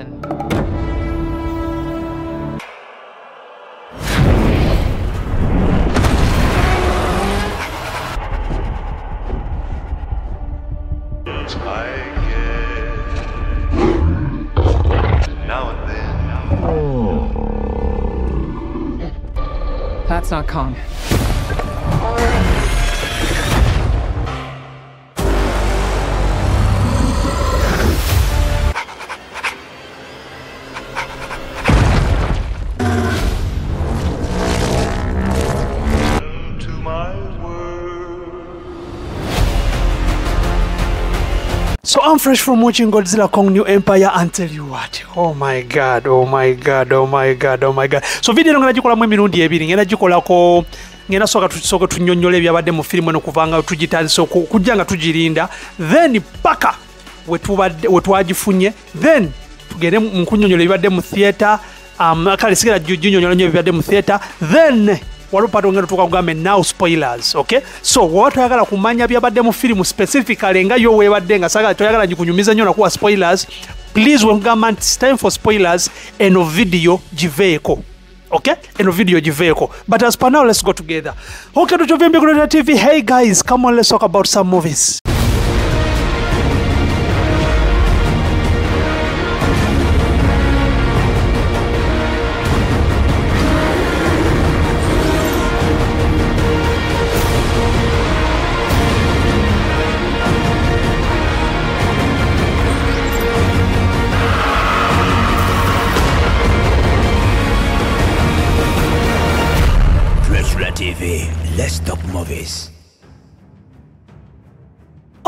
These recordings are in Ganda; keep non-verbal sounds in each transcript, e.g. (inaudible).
attention. I get now and then. That's not Kong. So I'm fresh from watching Godzilla Kong New Empire tell you what, oh my god, oh my god, oh my god, oh my god. So video eno ngenda gikolamu emirundi ebiri, ngenda gikolako ngenda soka tusooke tunyonnyola ebyabadde mu firimu eno kuva nga tugitandise oku- kujja nga tugirinda then paka we tubadde- we twagifunye then tugende mu kunyonnyola ebibadde mu theatre um, kale sigera ginyonnyola nyo ebibadde mu theatre then waliwo tuka kugambe now spoilers ok so woba toyagala kumanya byabadde mu firimu specifically nga yo webadde nga sagala toyagala gikunyumiza nnyo nakuwa spoilers please wekugamba nti time for spoilers eno video giveeko okay? Eno video giveeko but as per now let's go together. Okay tuchovembekuloa tv hey guys come on let's talk about some movies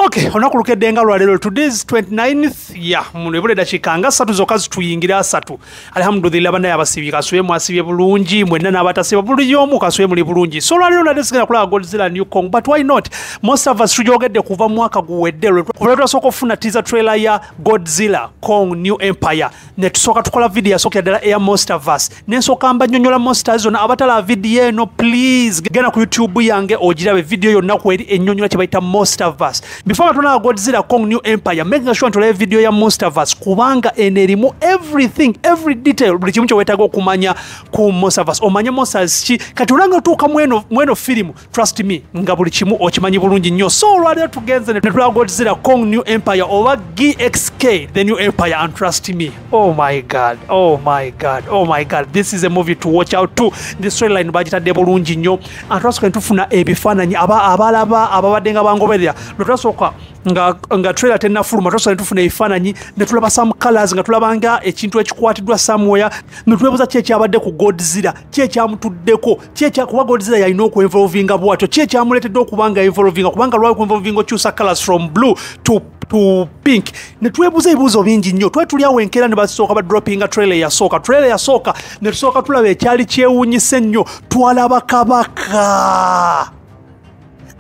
okay olunaku lukeddenga lwaleero todays 29th ya munebule dakiika nga satu zokka zituyingira asatu alhamdulillah bannaye abasibye kasube mwasibye bulungi mwenna n'abatasiba buli omu kasube muli bulungi so olwaleero nadde sigenda kulaba godzilla new kong but why not? Most of us tujogedde kuva mu mwaka guwedde lwe twasooka okufuna teaser trailer ya godzilla kong new empire. Ne tusooka tukola vidiyo yasookera ddala eya monsterverse nensooka mbanyonyola monsters zonna abatala vidiyo eno please. Genda ku youtube yange ogirabe video yonna kweri ennyonyola kye bayita monsterverse before nga tunaba godzilla kong new empire making sure ntolabe video ya monsterverse kubanga eno erimu everything every detail buli kimu kyeweetaaga okumanya ku monsterverse omanye monsters ki? Kati olanga otuuka mweno firimu trust me nga buli kimu okimanyi bulungi nnyo. So olwaleero tugenze netulaba godzilla kong new empire oba gxk the new empire and trust me. Oh my god oh my god oh my god this is a movie to watch out to. The storyline bagitadde bulungi nnyo. And twasooka ne tufuna ebifaananyi aba- abalaba ababadde nga bangoberera. Lwe twasooka nga, nga trailer tennafuluma twasooka ne tufuna ebifaananyi ne tulaba some colors nga tulaba nga ekintu ekikwatiddwa somewhere ne twebuuza ki ekyabadde ku godzilla ki ekyamutuddeko ki kuba godzilla yalina okwenvolvinga bwatyo ki ekyamuleetedde okuba nga envolvinga kubanga lwali kwenvolvinga okyusa colors from blue to to pink. Ne twebuuza ebibuuzo bingi nnyo twali tuli awo enkeera ne basooka badropinga trailer yasooka trailer yasooka ne tusooka tulaba ekyali kyewuunyise nnyo twalaba kabaka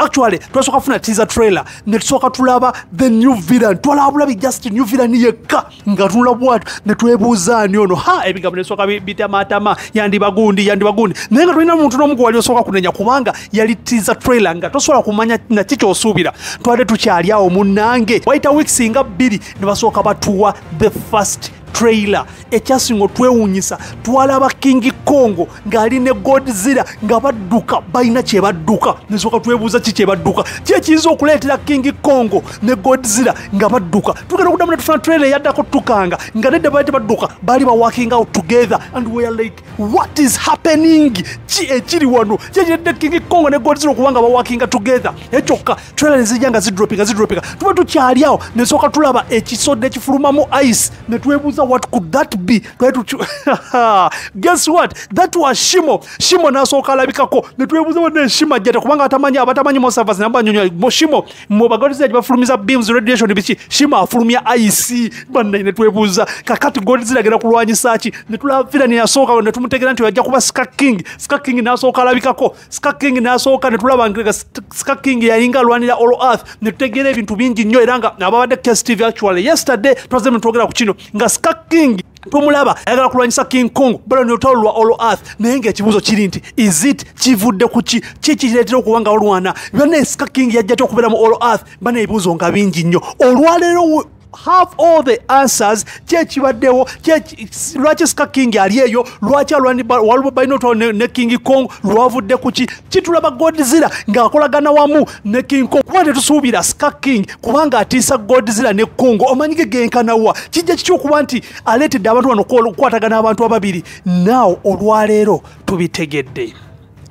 actually twasooka kufuna teaser trailer ne tusooka tulaba the new villain. Twalaba bulabi just new villain yekka nga tunula bwatu ne twebuuza ani ono. Ha ebigambo ne bitamatama bi- yandibagundi yandibagundi. Naye nga tulina muntu n'omu gwe wali osooka kunenya kubanga yali teaser trailer nga tosobola kumanya naki kyosuubira. Twade tukyali awo munnange wayita weeks nga bbiri ne basooka batuwa the first trailer. Ekyasinga otwewuunyisa twalaba king kongo ng'ali ne godzilla nga badduka balina kyebadduka nesooka twebuuza ki kyebadduka ki ekiyinza okuleetera king kongo ne godzilla nga badduka? Tugenda okuddamu netufuna trailer eyaddako tukanga nga nedde bali tebadduka baali baworking out together and we are like what is happening? Ki ekiri wano? Kyekiredde king kongo ne godzilla okuba nga baworkinga together? Ekyokka trailer nezijja nga zidropinga zidropinga tuba tukyali awo nesooka tulaba ekisodde ekifulumamu ice ne twebuuza what could that be? (laughs) Guess what? That was shimo. Shimo nasooka alabikako ne twebuuza wadde shima jjata kubanga batamanyi abatamanyi mosavas nabanyonyola shimo. Mubagodiza gye bafulumiza beams radiation biki shimo afulumya ice bannai ne twebuuza kakati godzilla genda kulwanyisa ki ne tulaba vilani yasooka ne tumutegeera nti yajja kuba ska king. Ska king nasooka alabikako. Ska king nasooka ne tulaba nga ska king yayinga alwanira all earth. Ne tutegeera ebintu bingi nnyo era nga ababadde case tv actually yesterday twaze ne twogera ku kino. Nga ska king tumulaba ayagala kulwanyisa king kong balo nolutalo lwa all earth. Naye ngaekibuuzo kiri nti is it kivudde ku ki ki kikireetera okuba nga olwana byonna esika king yajja ty okubeera mu all earth bana ebibuuzo nga bingi nnyo. Olwaleero have all the answers. Kyekibaddewo kyeki- lwaki ska king ali eyo? Lwaki waliwo balina otwa ne, king kong lwavudde ku ki? Kitulaba godzilla ng'akolagana wamu ne king kong. Kuba tetusuubira ska king kubanga atiisa godzilla ne kongo omanyi ge genkanawa kijja kitya okuba nti aleetedde abantu bano okukwatagana abantu ababiri? Naawo olwaleero tubitegedde.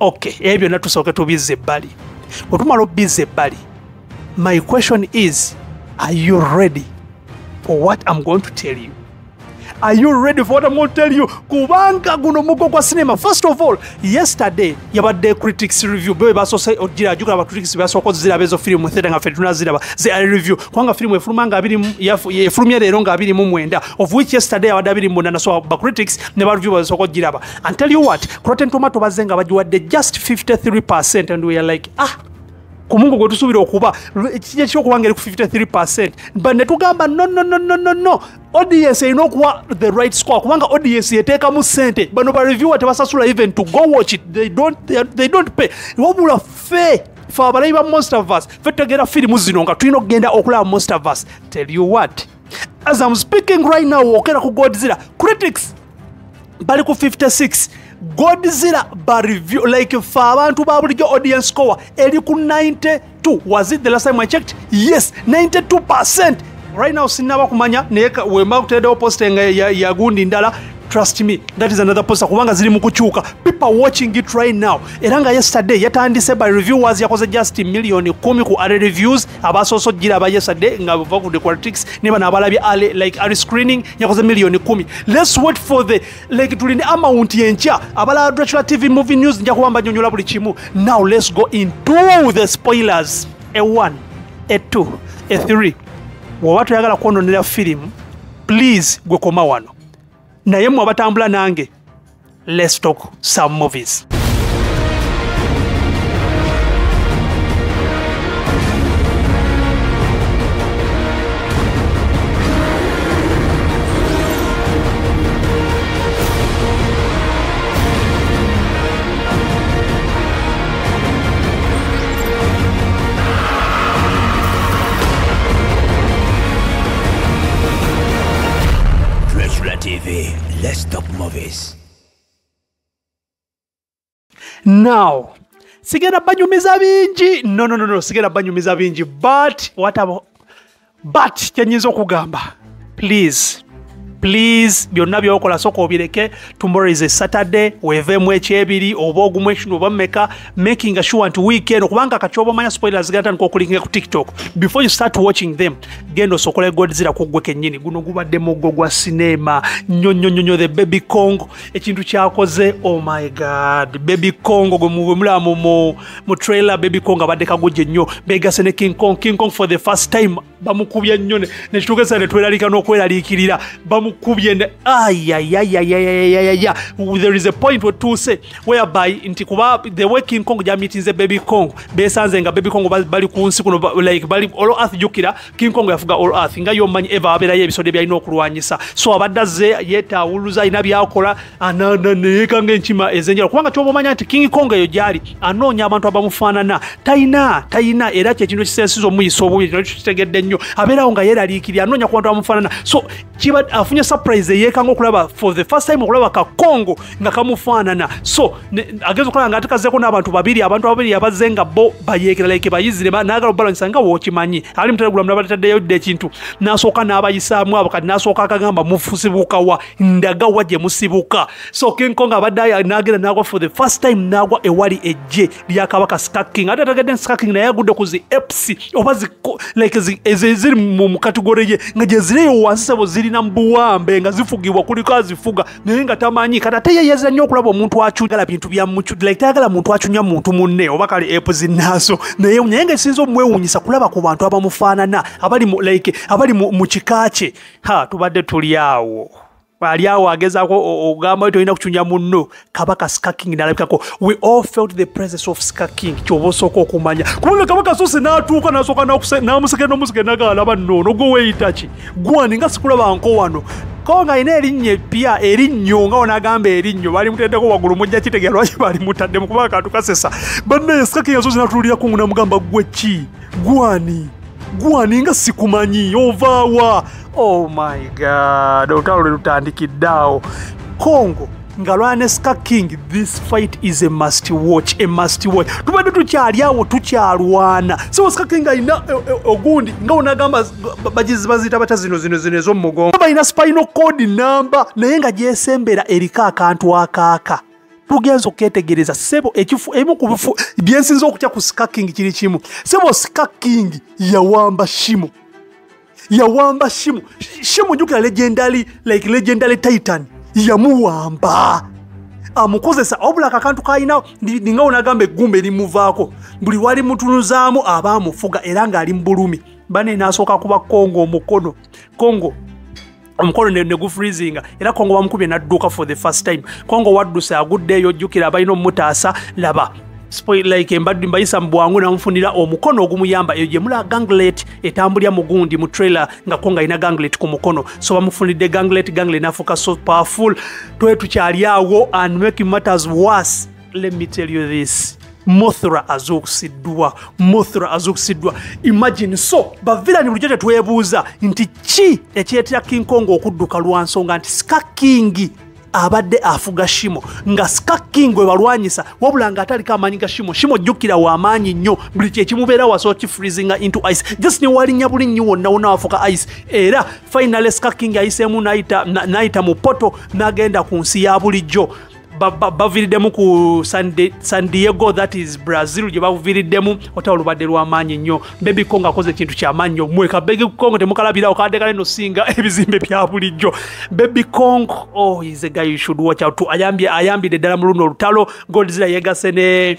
Ok ebyo byonna tusooke tubizza ebbali. Bwe tumala obizza ebbali my question is are you ready for what i'm going to tell you. Are you ready for what i'm going to tell you? Kubanga guno mugo gwa cinema. First of all yesterday yabadde critics review. Bwe basose ogira jukira ba critics basoko ziraba ezo film theta nga fe tunaziraba ze ali review. Kubanga film efuluma nga abiri mu- yafu- efulumye leero nga abiri mu mwenda. Of which yesterday yabadde abiri mu munana so ba critics ne ba review basoko giraba and tell you what Rotten Tomato bazze nga bagiwadde just 53 and we are like ah ku mungu gwe tusuubira okuba kijja kyokuba ngeri ku 53 but ne tugamba no no no no no no. Audience erina okuwa the right score kubanga audience yeteekamu sente bano ba reviewer tebasasula even to go watch it. They don't, they, don't pay. Wabula fe fe abalabi ba monstervers fe tutegeera firimu zino nga tulina okugenda okulaba monstervers tell you what as i'm speaking right now okera ku godzilla critics bali ku 56 godzilla ba review like fe abantu ba bulijjo audience score eri ku 92 was it the last time i checked? Yes 92 percent. Right now sinaba kumanya naye wemba kuteerewo posta nga ya- ya ndala trust me. That is another poster kubanga ziri mukukyuka people watching it right now. Era nga yesterday yatandise by reviewers yakoze just million 10 ku ale reviews. Abasoose ogiraba yesterday nga bavudde critics ne bano abalabye ale like ale screening yakoze million 10 let's wait for the like tuline amount yenkya. Abalaba dracula tv movie news nja kuba mbanyonyola buli kimu. Now let's go into the spoilers. A1 a2 a3 bw'oba toyagala kwononera firimu please gwe koma wano naye mmwe abatambula nange let's talk some movies now sigenda banyumiza bingi no no no no sigenda banyumiza bingi but what about but kyenyinza okugamba please please byonna byokola soka obireke. Tomorrow is a saturday weeveemu ekyebiri oba ogumu ekino oba mmeka? Making sure nti weekend kubanga kati oba omanya spoilers gatandika okulinga ku tiktok before you start watching them genda osokola egodzira ku gwe kennyini. Guno gubadde muggo gwa sinema. Nnyo nnyo nnyo the baby kong ekintu kyakoze oh my god. Baby kong gwe mu- mu- mu- trailer baby kong abadde kagujje nnyo. Begase ne king kong king kong for the first time bamukubye nnyo ne- nekituukesa ne tweraliika n'okweraliikirira bamukubye ne ayayayayayayaya there is a point wetuuse whereby nti kuba the way king kong gyamitinze baby kong besanze nga baby kong bali- ku nsi kuno like bali all earth jjukira king kong yafuga all earth nga yomanyi eva abeerayo ebisodde byalina okulwanyisa. So abadde azze yetawuluza alina byakola ana- na- neyekanga enkima ezenjala kubanga kyoba omanya nti king kong eyo gyali anoonya abantu abamufaanana. Tayina tayina era kyekintu ekisensiza omuyisa obubi kino kitegedde nnyo abeerawo nga yeeraliikirira anoonya ku bantu abamufaanana. So kiba afunye surprise eyeekanga okulaba for the first time okulaba kakongo nga kamufaanana. So agenza okulaba nga atekazeeko n'abantu babiri abantu babiri abazze nga bo bayeekera like bayizire ba- naagala obalanyisa nga wookimanyi ali mutelegula mulaba tataddeyo dde ekintu. N'asooka n'abayisaamu abo kati n'asooka akagamba mufusibuka wa? Ndaga wa gye musibuka. So kenkonga abadde aya- n'agenda n'agwa for the first time n'agwa ewali ejje lya kabaka skaking ate ategedde skaking naye agudde ku zi eps oba zi like zi- ezo mu ye nga gye wansi sebo zirina mu buwambe nga zifugibwa kuliko azifuga naye nga tamanyi kati ate yeyezera nnyo okulaba omuntu acunyala bintu bya like tayagala muntu acunya muntu munne oba kale epu zinnaaso naye naye nga esinza omwewuunyisa kulaba ku bantu abamufaanana abali mu like abali mu kika kye. Ha tubadde tuli awo ali awo agezaako ogamba nti olina kucunya munno. Kabaka skaking nalabikako we all felt the presence of skaking kyoba osooka okumanya. Kubanga kabaka soose n'atuuka n'asooka n'amuseke n'omuseke nagalaba noono gwe weeyita ki? Gwani nga sikulabanko wano? Ko nga alina erinnya eppya erinnyo nga onagamba erinnyo bali muteddeko waggulu mujja kitegera lwaki bali mutaddemu kubanga kantu kasesa bannaye skaking yasoose n'atuulira kungu namugamba gwe ki? Gwani gwani nga sikumanyi ovaawa. Oh my god olutalo lwe lutandikidde awo congo nga lwana ska king this fight is a must watch a must watch. Tubadde tukyali awo tukyalwana. So ska king alina eh, eh, ogundi nga onagamba bagizi baziyita bata zino zino zino ez'omugongo balina spinal code namba naye nga gyesembera eriko akantu akaaka tugenza okwetegereza sebo ekifu emu ku bifu byensinza okutya ku ska king kiri kimu. Sebo ska king yawamba shimu. Yawamba shimu. Shimu jukira legendary like legendary titan yamuwamba. Amukozesa obulaka akantu kalina ninga onagamba eggumba erimuvaako buli wali mutunuzaamu aba amufuga era ng'ali mu bulumi. Bane nasooka kuba kongo omukono. Kongo omukono negufreezinga era kongo bamukubye nadduuka for the first time. Kongo wadduse aguddeeyo ojjukira abalina omumutaasa laba like embaddu mbayisa mu bwangu namufunira omukono ogumuyamba. Eyo gyemula ganglet etambulya mugundi mu trailer nga ko nga alina ganglet ku mukono. So bamufunidde ganglet ganglet nafuuka so powerful. Twe tukyali awo and making matters worse. Let me tell you this mothra azukusiddwa mothra azukusiddwa imagine so bavilani bulijjo tetwebuuza nti ki ekyetera king kong okudduka lwa nsonga? Nti ska kingi abadde afuga shimo. Nga ska king we balwanyisa wabula nga ataliko amaanyi ga shimo shimo jjukira wamaanyi nnyo buli kyekimubeera waso kifreezinga into ice. Just newalinnya buli nnyo wonna wonna wafuka ice. Era finally ska king ayiseemu n'ayita mu poto n'agenda ku nsi ya bulijjo baviriddemu ku san diego that is brazil gye baviriddemu otaba olubadde lwamaanyi nnyo. Bebiko nga akoze ekintu kyamaanyi nnyo. Mweka bebikongo temukalabirawo kadekale no singa (laughs) ebizimbe bya bulijjo. Bebikong oh is a guy you should watch out ayambye ayambire ddala mu luno olutalo godzilla yegase ne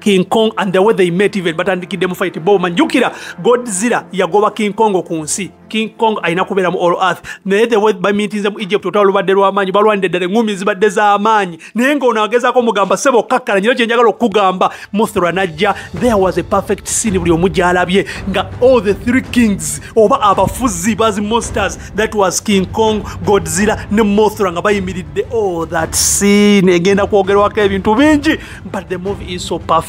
king kong and the way they met even batandikidde mu fight bo manjukira godzilla yagoba king kong ku nsi. King kong alina kubeera mu all earth. Naye the way bamitinze mu egypt otaba lubadde lw'amaanyi balwanidde ddala eŋumi zibadde z'amaanyi naye ngaono agezaako omugamba sebo kakkala nyiro kyenjagala okugamba muthra najja there was a perfect scene buli omu gyalabye nga all the three kings oba abafuzi bazi monsters that was king kong godzilla ne mothra nga bayimiridde. All that scene egenda kwogerwako ebintu bingi. But the movie is so perfect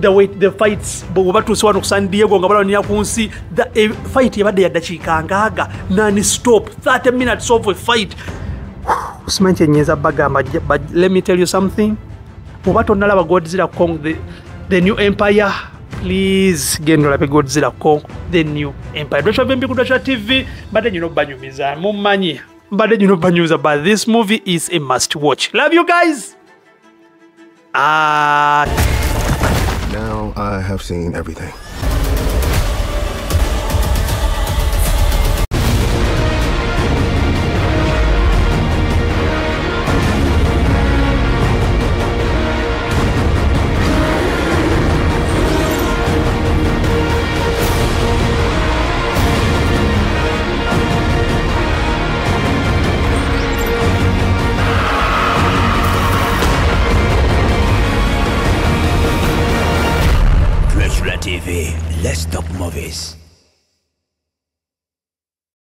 the way the fights bwe batuuse wano ku san diego nga balwanira ku nsi eh, fight yabadde yaddakiika nkaaga nani stop 30 minutes of a fight. Simanyi kyenyeza bagamba but let me tell you something. Oba tonalaba godzilla kong the, the new empire. Please genda olabe godzilla kong the new empire. Dwekyoba embikudwa kya tv mbadde nyina obanyumiza mumanyi mbadde nyina obanyumiza but this movie is a must watch. Love you guys! Ah. Now I have seen everything.